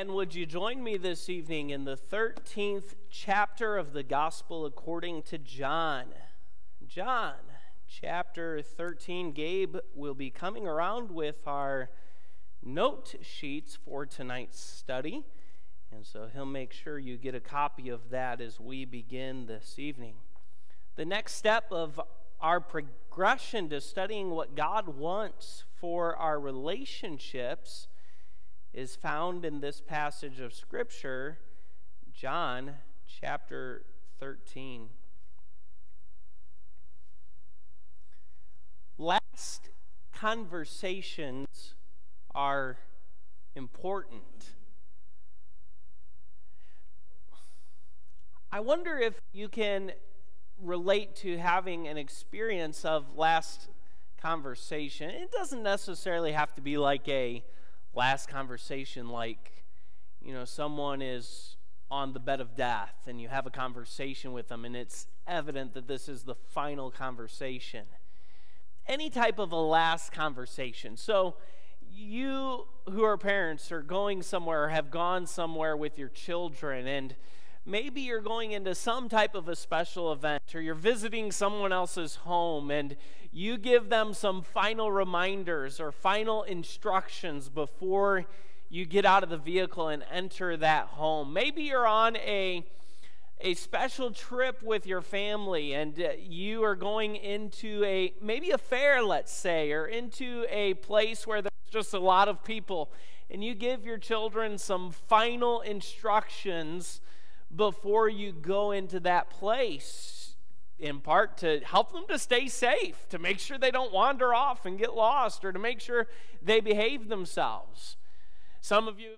And would you join me this evening in the 13th chapter of the Gospel according to John? John, chapter 13. Gabe will be coming around with our note sheets for tonight's study. And so he'll make sure you get a copy of that as we begin this evening. The next step of our progression to studying what God wants for our relationships is found in this passage of Scripture, John chapter 13. Last conversations are important. I wonder if you can relate to having an experience of last conversation. It doesn't necessarily have to be like a last conversation, like, you know, someone is on the bed of death and you have a conversation with them and it's evident that this is the final conversation. Any type of a last conversation. So, you who are parents are going somewhere or have gone somewhere with your children and maybe you're going into some type of a special event or you're visiting someone else's home and you give them some final reminders or final instructions before you get out of the vehicle and enter that home. Maybe you're on a a special trip with your family and uh, you are going into a maybe a fair let's say or into a place where there's just a lot of people and you give your children some final instructions before you go into that place, in part to help them to stay safe, to make sure they don't wander off and get lost, or to make sure they behave themselves. Some of you